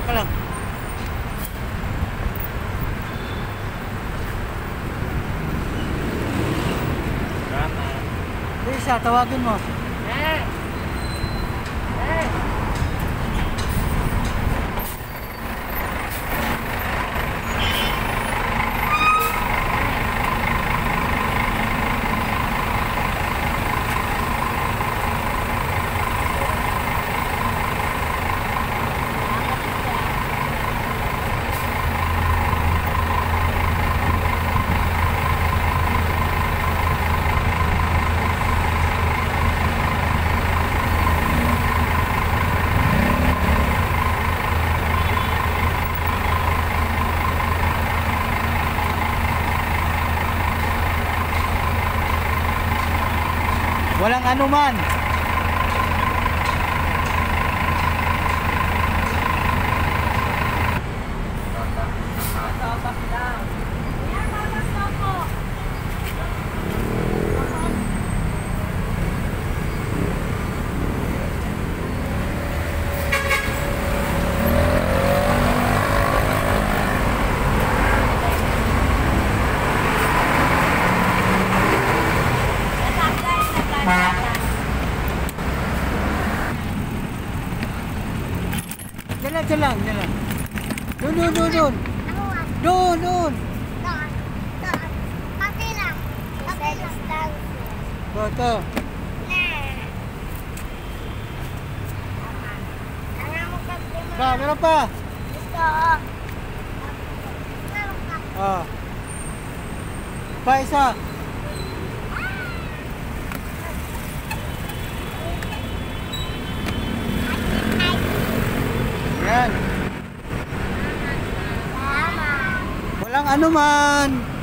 Teka lang. Lisa, tawagin mo. Walang anuman. Diyan lang. Doon, doon, doon, doon. Doon, doon. Ito, ito. Ba, meron pa. Ah. Pa, isa. Ano man?